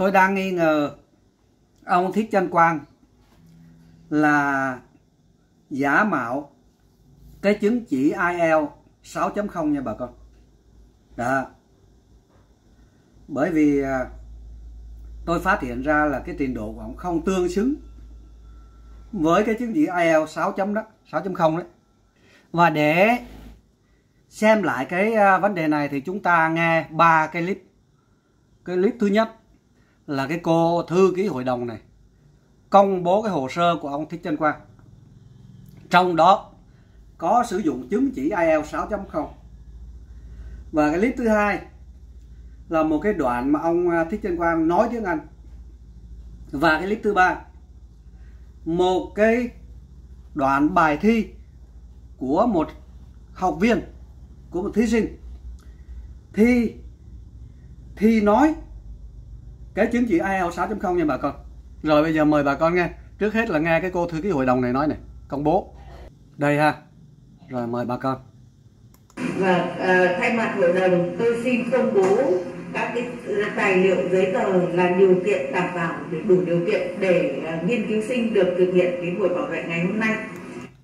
tôi đang nghi ngờ ông Thiết Chân Quang là giả mạo cái chứng chỉ IELTS 6.0 nha bà con. Đó. Bởi vì à, tôi phát hiện ra là cái trình độ của ông không tương xứng với cái chứng chỉ IELTS 6 chấm đó, 6.0 đấy. Và để xem lại cái à, vấn đề này thì chúng ta nghe ba cái clip. Cái clip thứ nhất là cái cô thư ký hội đồng này, công bố cái hồ sơ của ông Thích Trân Quang. Trong đó có sử dụng chứng chỉ IELTS 6.0. Và cái clip thứ hai là một cái đoạn mà ông à, Thích Trân Quang nói tiếng Anh. Và cái clip thứ ba, một cái đoạn bài thi của một học viên, của một thí sinh thi thi nói cái chứng chỉ IELTS 6.0 nha bà con. Rồi bây giờ mời bà con nghe. Trước hết là nghe cái cô thư ký hội đồng này nói này công bố. Đây ha. Rồi mời bà con. Và uh, thay mặt hội đồng tôi xin công bố các cái tài liệu giấy tờ là điều kiện đảm bảo đủ điều kiện để uh, nghiên cứu sinh được thực hiện cái buổi bảo vệ ngày hôm nay.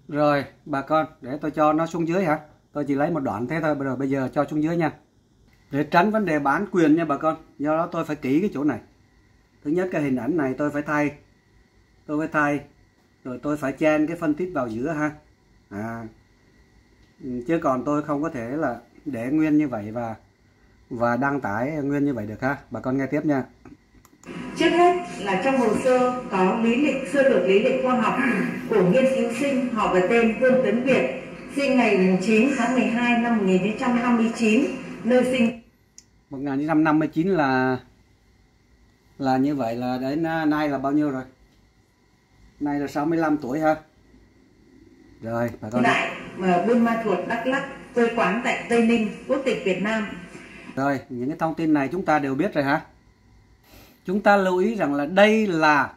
Rồi bà con để tôi cho nó xuống dưới hả? Tôi chỉ lấy một đoạn thế thôi rồi bây giờ cho xuống dưới nha để tránh vấn đề bán quyền nha bà con. Do đó tôi phải kỹ cái chỗ này. Thứ nhất cái hình ảnh này tôi phải thay. Tôi phải thay rồi tôi phải chen cái phân tích vào giữa ha. À chứ còn tôi không có thể là để nguyên như vậy và và đăng tải nguyên như vậy được ha. Bà con nghe tiếp nha. Trước hết là trong hồ sơ có lý lịch sơ lược lý lịch khoa học của nghiên cứu sinh họ và tên Vương Tấn Việt, sinh ngày 9 tháng 12 năm 1959, nơi sinh 1959 là là như vậy là đến nay là bao nhiêu rồi? Nay là 65 tuổi ha. Rồi, bà con. mà Buôn Ma Thuột, Đắk Lắk, quê quán tại Tây Ninh, quốc tịch Việt Nam. Rồi, những cái thông tin này chúng ta đều biết rồi hả? Chúng ta lưu ý rằng là đây là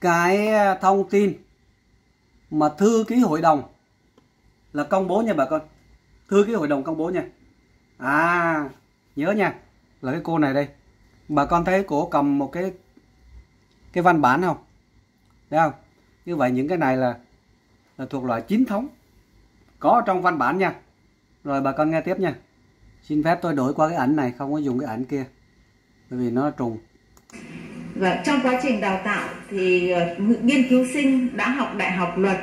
cái thông tin mà thư ký hội đồng là công bố nha bà con. Thư ký hội đồng công bố nha. À, nhớ nha, là cái cô này đây. Bà con thấy cổ cầm một cái cái văn bản không? Thấy không? Như vậy những cái này là là thuộc loại chính thống. Có trong văn bản nha. Rồi bà con nghe tiếp nha. Xin phép tôi đổi qua cái ảnh này, không có dùng cái ảnh kia. Bởi vì nó trùng. Và trong quá trình đào tạo thì ờ, nghiên cứu sinh đã học đại học luật,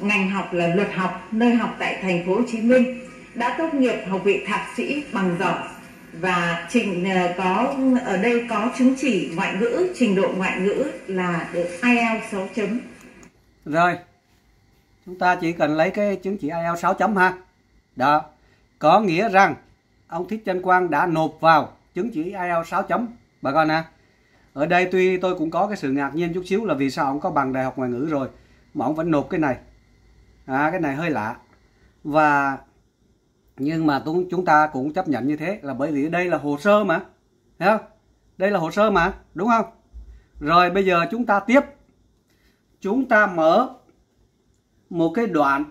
ngành học là luật học, nơi học tại thành phố Hồ Chí Minh, đã tốt nghiệp học vị thạc sĩ bằng giỏi và trình ờ, có ở đây có chứng chỉ ngoại ngữ, trình độ ngoại ngữ là được IELTS 6 chấm. Rồi, chúng ta chỉ cần lấy cái chứng chỉ IELTS 6 chấm ha. Đó, có nghĩa rằng ông Thích Chân Quang đã nộp vào chứng chỉ IELTS 6 chấm. Bà con nè, ở đây tuy tôi cũng có cái sự ngạc nhiên chút xíu là vì sao ông có bằng đại học ngoại ngữ rồi mà ông vẫn nộp cái này. À, cái này hơi lạ. Và nhưng mà chúng ta cũng chấp nhận như thế là bởi vì đây là hồ sơ mà. Thấy không? Đây là hồ sơ mà, đúng không? Rồi bây giờ chúng ta tiếp. Chúng ta mở một cái đoạn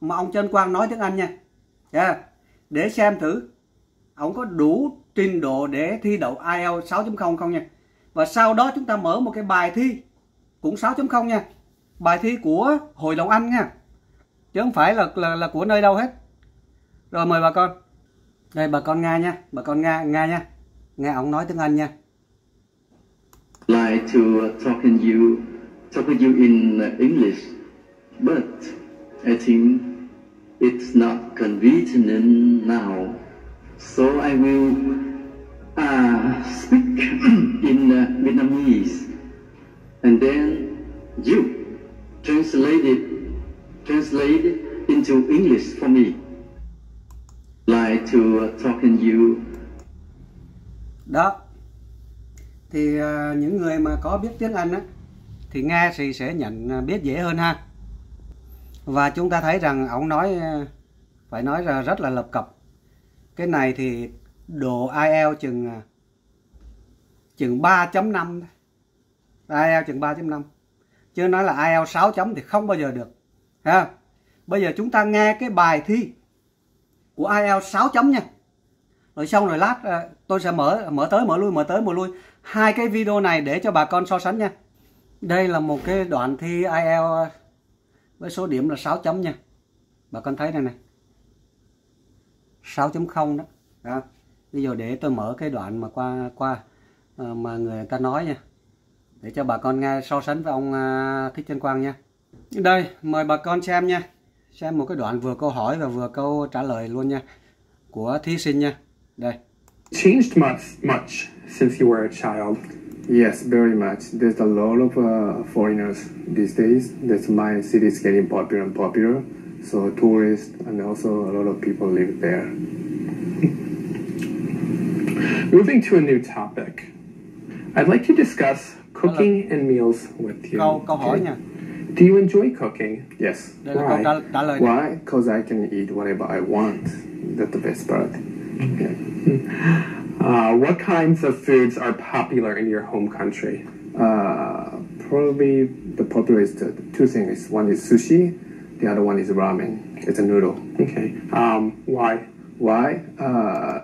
mà ông Trân Quang nói tiếng Anh nha. Yeah. Để xem thử ông có đủ trình độ để thi đậu IELTS 6.0 không nha. Và sau đó chúng ta mở một cái bài thi cũng 6.0 nha. Bài thi của Hội đồng Anh nha. Chứ không phải là là, là của nơi đâu hết. Rồi mời bà con. Đây bà con nga nha, bà con nga nga nha. Nghe ông nói tiếng Anh nha. like to talking talk in you talk with you in English, but I think it's not convenient now. So I will uh, speak in uh, Vietnamese, and then you translate it, translate it into English for me try to uh, talk in you Đó. Thì uh, những người mà có biết tiếng Anh á thì nghe thì sẽ nhận à, biết dễ hơn ha. Và chúng ta thấy rằng ông nói à, phải nói là rất là lập cập. Cái này thì độ IELTS chừng chừng 3.5. IELTS chừng 3.5. Chứ nói là IELTS 6 chấm thì không bao giờ được. Ha. Bây giờ chúng ta nghe cái bài thi của IELTS 6 chấm nha. rồi xong rồi lát ờ, tôi sẽ mở mở tới, mở lui, mở tới, mở lui. Hai cái video này để cho bà con so sánh nha. Đây là một cái đoạn thi IELTS ờ, với số điểm là 6 chấm nha. Bà con thấy đây này. 6.0 đó. đó. Bây giờ để tôi mở cái đoạn mà qua qua ờ, mà người ta nói nha. Để cho bà con nghe so sánh với ông Thích Trân Quang nha. Đây, mời bà con xem nha xem một cái đoạn vừa câu hỏi và vừa câu trả lời luôn nha của thí sinh nha đây changed much much since you were a child Yes, very much. There's a lot of uh, foreigners these days. That's my city is getting popular and popular. So tourists and also a lot of people live there. moving to a new topic i'd like to discuss cooking and meals with you câu câu hỏi nha do you enjoy cooking Yes. đây là câu Why? trả, trả lời này. Why? Because I can eat whatever I want. That's the best part. Yeah. uh, what kinds of foods are popular in your home country Uh, probably the popular is the two things. One is sushi. The other one is ramen. It's a noodle. okay um, why Why? Uh,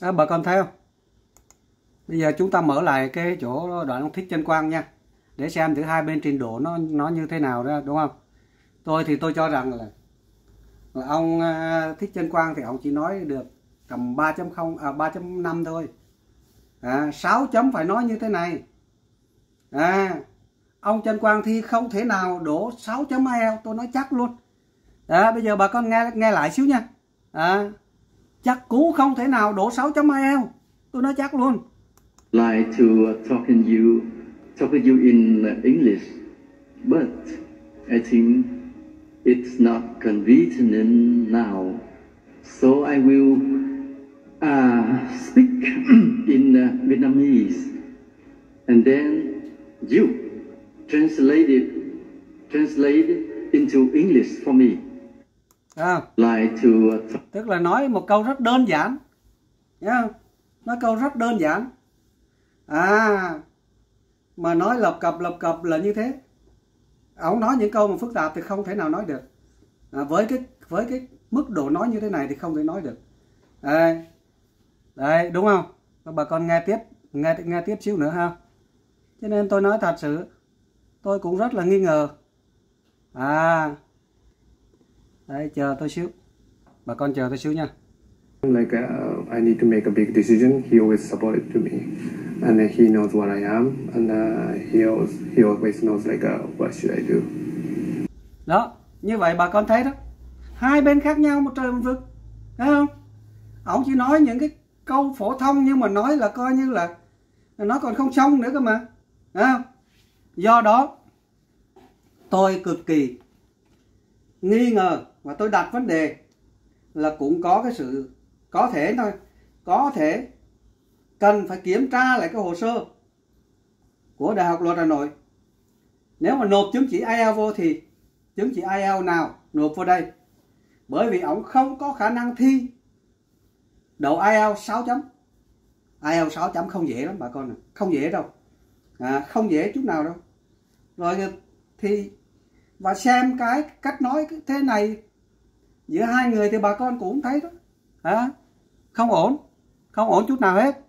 à, bà con thấy không bây giờ chúng ta mở lại cái chỗ đoạn ông thích chân quang nha để xem thử hai bên trình độ nó nó như thế nào đó đúng không? Tôi thì tôi cho rằng là, là ông à, thích chân quang thì ông chỉ nói được tầm 3.0 à 3.5 thôi. À, 6 chấm phải nói như thế này. À, ông Trần Quang Thi không thể nào đổ 6 chấm IELTS tôi nói chắc luôn. À, bây giờ bà con nghe nghe lại xíu nha. À, chắc cú không thể nào đổ 6 chấm IELTS tôi nói chắc luôn. Like to talking you, talking you in uh, English, but I think it's not convenient now. So I will uh, speak in uh, Vietnamese, and then you translate it, translate it into English for me. à, Like to uh, talk tức là nói một câu rất đơn giản Thấy không? nói câu rất đơn giản à mà nói lập cập lập cập là như thế. Ông nói những câu mà phức tạp thì không thể nào nói được. À, với cái với cái mức độ nói như thế này thì không thể nói được. Đây, đây đúng không? Bà con nghe tiếp nghe nghe tiếp xíu nữa ha. Cho nên tôi nói thật sự tôi cũng rất là nghi ngờ. À. Đây chờ tôi xíu. Bà con chờ tôi xíu nha like uh, I need to make a big decision, he always supported to me, and uh, he knows what I am, and uh, he always he always knows like uh, what should I do. đó như vậy bà con thấy đó. Hai bên khác nhau một trời một vực. Thấy không? Ông chỉ nói những cái câu phổ thông nhưng mà nói là coi như là nó còn không xong nữa cơ mà. Thấy không? Do đó tôi cực kỳ nghi ngờ và tôi đặt vấn đề là cũng có cái sự có thể thôi. Có thể. Cần phải kiểm tra lại cái hồ sơ của Đại học Luật Hà Nội. Nếu mà nộp chứng chỉ IELTS vô thì chứng chỉ IELTS nào nộp vô đây? Bởi vì ông không có khả năng thi. Đậu IELTS 6 chấm. IELTS 6 chấm không dễ lắm bà con không dễ đâu. À, không dễ chút nào đâu. Rồi thì và xem cái cách nói thế này giữa hai người thì bà con cũng thấy đó. À, không ổn. Không ổn chút nào hết.